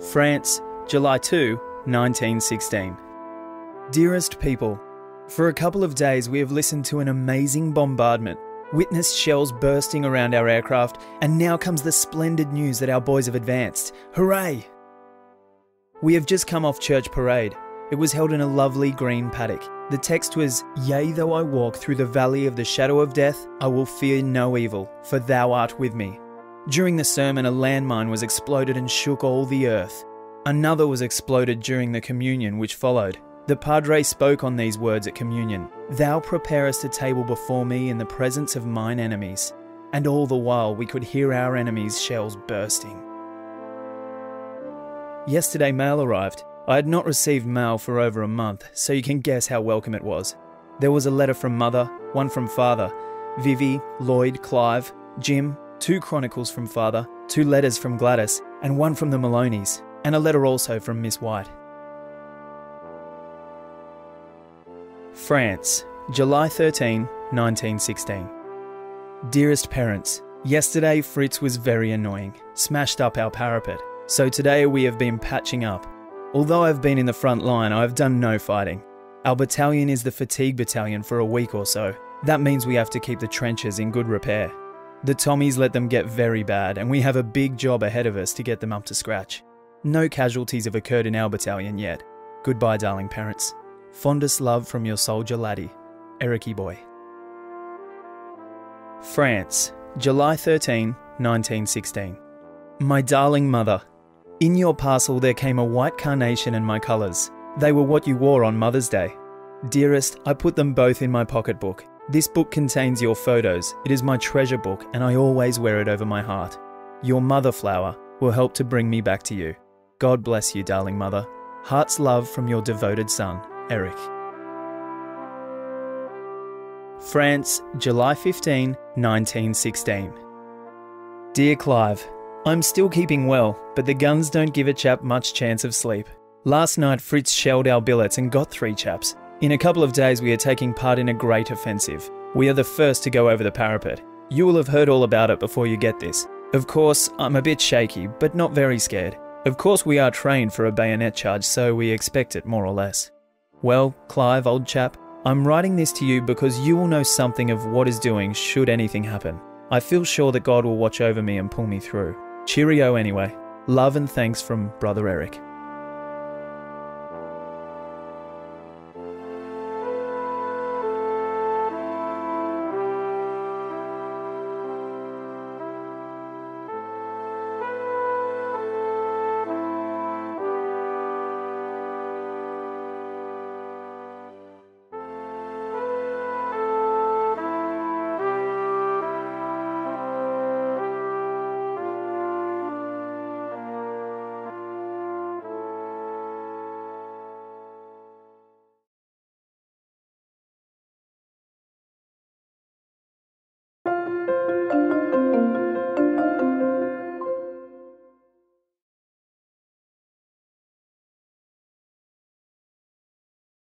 France, July 2, 1916. Dearest people, for a couple of days we have listened to an amazing bombardment, witnessed shells bursting around our aircraft, and now comes the splendid news that our boys have advanced. Hooray! We have just come off church parade. It was held in a lovely green paddock. The text was, Yea, though I walk through the valley of the shadow of death, I will fear no evil, for thou art with me. During the sermon, a landmine was exploded and shook all the earth. Another was exploded during the communion which followed. The Padre spoke on these words at communion Thou preparest a table before me in the presence of mine enemies. And all the while we could hear our enemies' shells bursting. Yesterday, mail arrived. I had not received mail for over a month, so you can guess how welcome it was. There was a letter from mother, one from father, Vivi, Lloyd, Clive, Jim, two chronicles from father, two letters from Gladys, and one from the Maloneys, and a letter also from Miss White. France, July 13, 1916. Dearest parents, yesterday Fritz was very annoying, smashed up our parapet, so today we have been patching up. Although I've been in the front line, I have done no fighting. Our battalion is the fatigue battalion for a week or so. That means we have to keep the trenches in good repair. The Tommies let them get very bad, and we have a big job ahead of us to get them up to scratch. No casualties have occurred in our battalion yet. Goodbye, darling parents. Fondest love from your soldier laddie, Ericy boy. France, July 13, 1916. My darling mother, in your parcel there came a white carnation and my colours. They were what you wore on Mother's Day. Dearest, I put them both in my pocketbook. This book contains your photos. It is my treasure book, and I always wear it over my heart. Your mother flower will help to bring me back to you. God bless you, darling mother. Heart's love from your devoted son, Eric. France, July 15, 1916. Dear Clive, I'm still keeping well, but the guns don't give a chap much chance of sleep. Last night, Fritz shelled our billets and got three chaps. In a couple of days, we are taking part in a great offensive. We are the first to go over the parapet. You will have heard all about it before you get this. Of course, I'm a bit shaky, but not very scared. Of course, we are trained for a bayonet charge, so we expect it more or less. Well, Clive, old chap, I'm writing this to you because you will know something of what is doing should anything happen. I feel sure that God will watch over me and pull me through. Cheerio anyway. Love and thanks from Brother Eric.